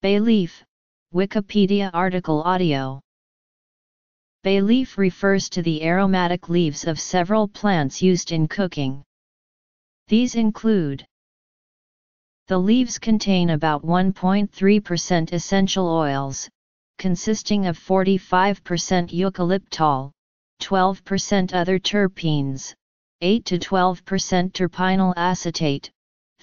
Bay leaf, Wikipedia article audio. Bay leaf refers to the aromatic leaves of several plants used in cooking. These include The leaves contain about 1.3% essential oils, consisting of 45% eucalyptol, 12% other terpenes, 8 to 12% terpinyl acetate,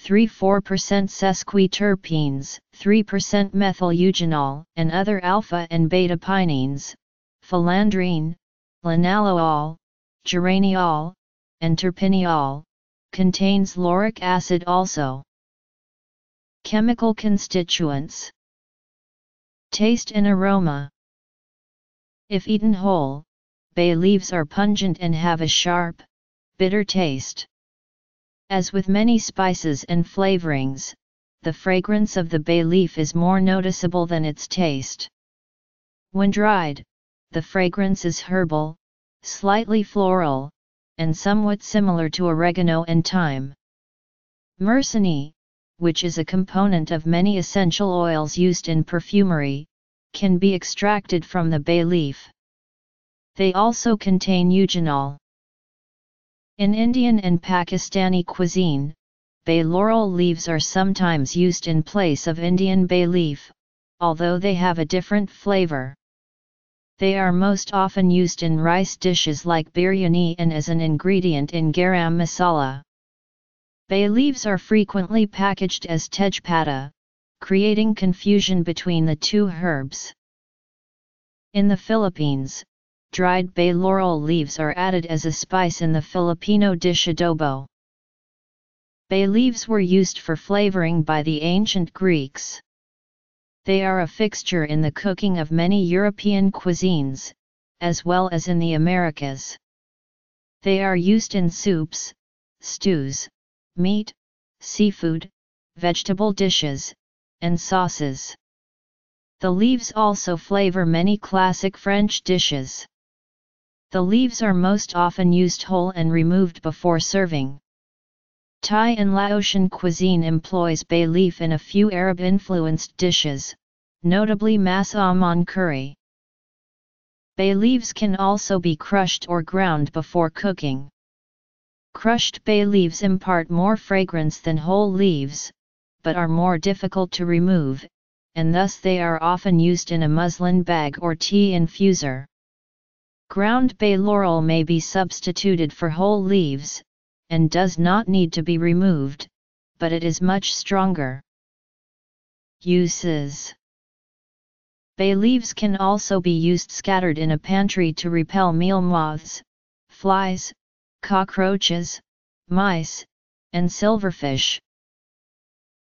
3-4% sesquiterpenes, 3% methyl eugenol, and other alpha and beta pinenes, phellandrene, linalool, geraniol, and terpineol, contains lauric acid also. Chemical constituents Taste and aroma If eaten whole, bay leaves are pungent and have a sharp, bitter taste. As with many spices and flavorings, the fragrance of the bay leaf is more noticeable than its taste. When dried, the fragrance is herbal, slightly floral, and somewhat similar to oregano and thyme. Myrcene, which is a component of many essential oils used in perfumery, can be extracted from the bay leaf. They also contain eugenol. In Indian and Pakistani cuisine, bay laurel leaves are sometimes used in place of Indian bay leaf, although they have a different flavor. They are most often used in rice dishes like biryani and as an ingredient in garam masala. Bay leaves are frequently packaged as tejpata, creating confusion between the two herbs. In the Philippines, dried bay laurel leaves are added as a spice in the Filipino dish adobo. Bay leaves were used for flavoring by the ancient Greeks. They are a fixture in the cooking of many European cuisines, as well as in the Americas. They are used in soups, stews, meat, seafood, vegetable dishes, and sauces. The leaves also flavor many classic French dishes. The leaves are most often used whole and removed before serving. Thai and Laotian cuisine employs bay leaf in a few Arab-influenced dishes, notably massaman curry. Bay leaves can also be crushed or ground before cooking. Crushed bay leaves impart more fragrance than whole leaves, but are more difficult to remove, and thus they are often used in a muslin bag or tea infuser. Ground bay laurel may be substituted for whole leaves, and does not need to be removed, but it is much stronger. Uses Bay leaves can also be used scattered in a pantry to repel meal moths, flies, cockroaches, mice, and silverfish.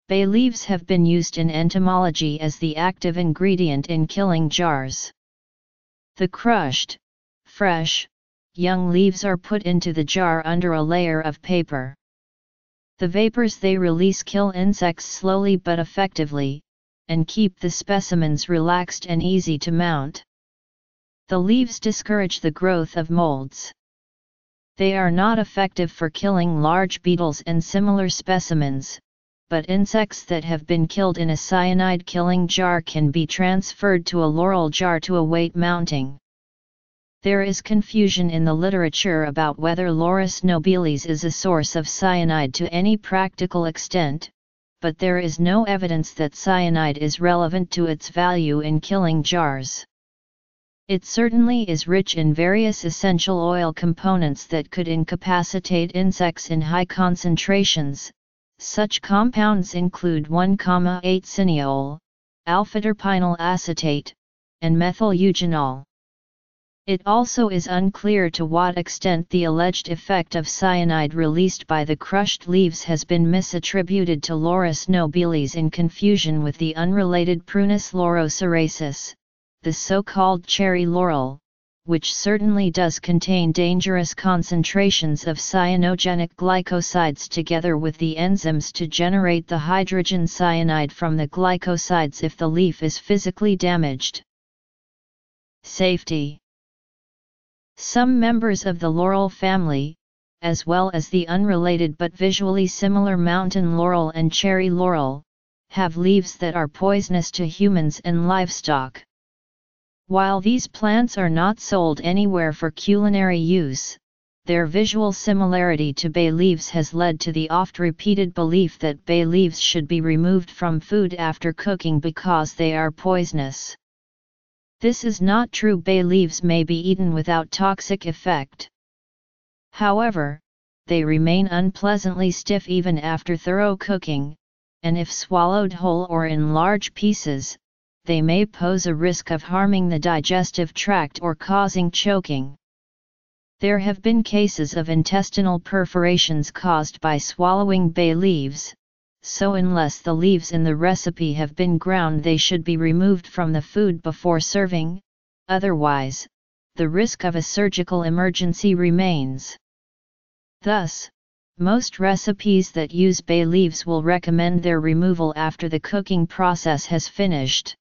Bay leaves have been used in entomology as the active ingredient in killing jars. The crushed, fresh, young leaves are put into the jar under a layer of paper. The vapors they release kill insects slowly but effectively, and keep the specimens relaxed and easy to mount. The leaves discourage the growth of molds. They are not effective for killing large beetles and similar specimens, but insects that have been killed in a cyanide killing jar can be transferred to a laurel jar to await mounting. There is confusion in the literature about whether Laurus nobilis is a source of cyanide to any practical extent, but there is no evidence that cyanide is relevant to its value in killing jars. It certainly is rich in various essential oil components that could incapacitate insects in high concentrations. Such compounds include 1,8 cineol, alpha-terpinyl acetate, and methyl eugenol. It also is unclear to what extent the alleged effect of cyanide released by the crushed leaves has been misattributed to Laurus nobilis in confusion with the unrelated Prunus laurocerasus, the so-called cherry laurel, which certainly does contain dangerous concentrations of cyanogenic glycosides together with the enzymes to generate the hydrogen cyanide from the glycosides if the leaf is physically damaged. Safety some members of the laurel family, as well as the unrelated but visually similar mountain laurel and cherry laurel, have leaves that are poisonous to humans and livestock. While these plants are not sold anywhere for culinary use, their visual similarity to bay leaves has led to the oft-repeated belief that bay leaves should be removed from food after cooking because they are poisonous. This is not true bay leaves may be eaten without toxic effect. However, they remain unpleasantly stiff even after thorough cooking, and if swallowed whole or in large pieces, they may pose a risk of harming the digestive tract or causing choking. There have been cases of intestinal perforations caused by swallowing bay leaves, so unless the leaves in the recipe have been ground they should be removed from the food before serving, otherwise, the risk of a surgical emergency remains. Thus, most recipes that use bay leaves will recommend their removal after the cooking process has finished.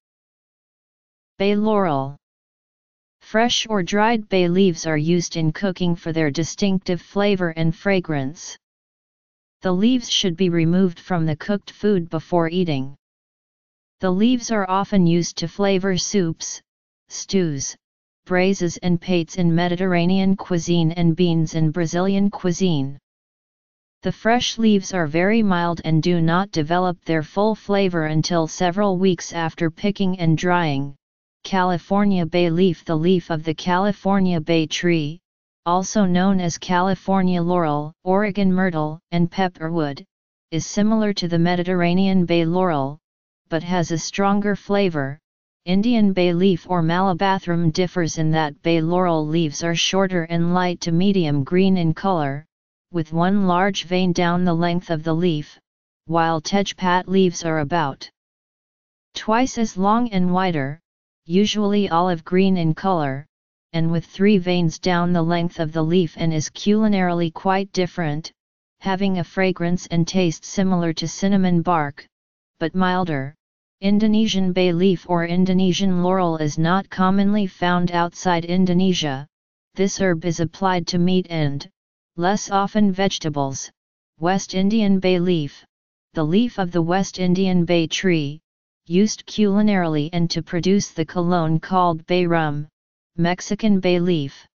Bay laurel Fresh or dried bay leaves are used in cooking for their distinctive flavor and fragrance. The leaves should be removed from the cooked food before eating. The leaves are often used to flavor soups, stews, braises and pates in Mediterranean cuisine and beans in Brazilian cuisine. The fresh leaves are very mild and do not develop their full flavor until several weeks after picking and drying. California bay leaf The leaf of the California bay tree, also known as California laurel, Oregon myrtle, and pepperwood, is similar to the Mediterranean bay laurel, but has a stronger flavor. Indian bay leaf or Malabathrum differs in that bay laurel leaves are shorter and light to medium green in color, with one large vein down the length of the leaf, while tejpat leaves are about twice as long and wider, usually olive green in color, and with three veins down the length of the leaf and is culinarily quite different, having a fragrance and taste similar to cinnamon bark, but milder. Indonesian bay leaf or Indonesian laurel is not commonly found outside Indonesia, this herb is applied to meat and, less often vegetables, West Indian bay leaf, the leaf of the West Indian bay tree, used culinarily and to produce the cologne called bay rum, Mexican bay leaf.